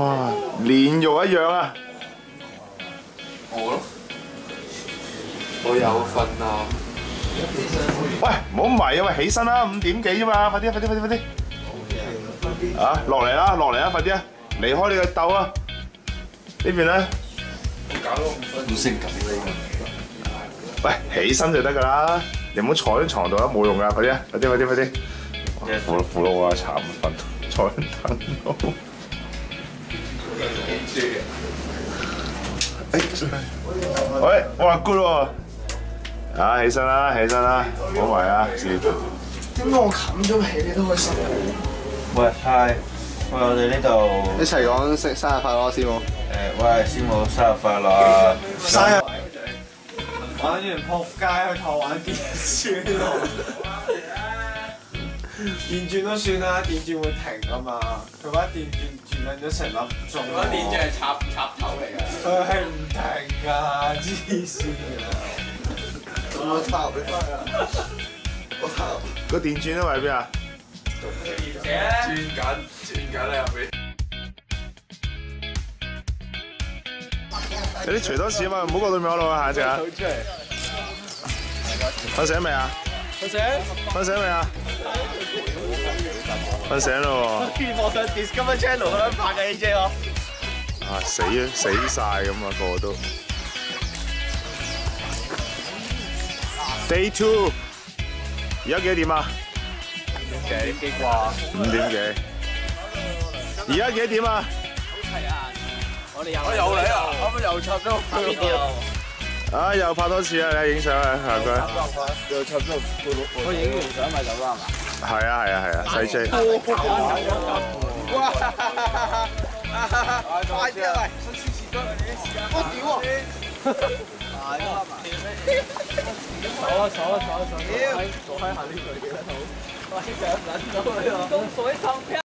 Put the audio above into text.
哇，連肉一樣啊！我咯，我有份啊！喂，唔好迷啊！喂，起身啦，五點幾啫嘛，快啲啊，快啲，快啲，快啲！啊，落嚟啦，落嚟啦，快啲啊！離開你個竇啊！呢邊咧，搞到咁分，好性感呢喂，起身就得㗎啦，你唔好坐喺床度啦，冇用㗎，快啲啊，快啲，快啲，快啲！扶扶到我啊，慘瞓坐喺凳度。誒，喂，哇，good 喎！啊，起身啦，起身啦，唔好埋啊。點解我冚咗被你都開心？喂，hi，喂，我哋呢度一齊講食生日快樂師傅。誒，喂，師母生日快樂啊！生日玩完撲街去台玩電轉咯，電轉都算啦，電轉會停啊嘛，佢把電轉轉緊咗成粒鐘。嗰電轉係插插頭嚟㗎。佢係唔停㗎，黐線㗎！我插你翻啊！我插。個電轉因為邊啊？轉緊轉緊你入邊。有啲除多次啊嘛，唔好過對面我路啊，下一隻啊！瞓醒未啊？瞓醒，瞓醒未啊？瞓醒咯喎！我上 Discover Channel 嗰度拍嘅 AJ 咯。啊死啊死晒咁啊個個都。Day two，而家幾點啊？幾幾啩？五點幾。而家幾點啊？我哋又我又嚟啊！啱啱又插咗邊條？啊又拍多次啊！你影相啊，下個。又插咗我影完相咪走啦嘛？係啊係啊係啊，細 J。哇！快啲啊喂！我屌啊！大啊嘛！坐啊坐啊坐啊坐！屌！坐喺下呢度幾多好？喂，上撚到你喎！咁水唱票。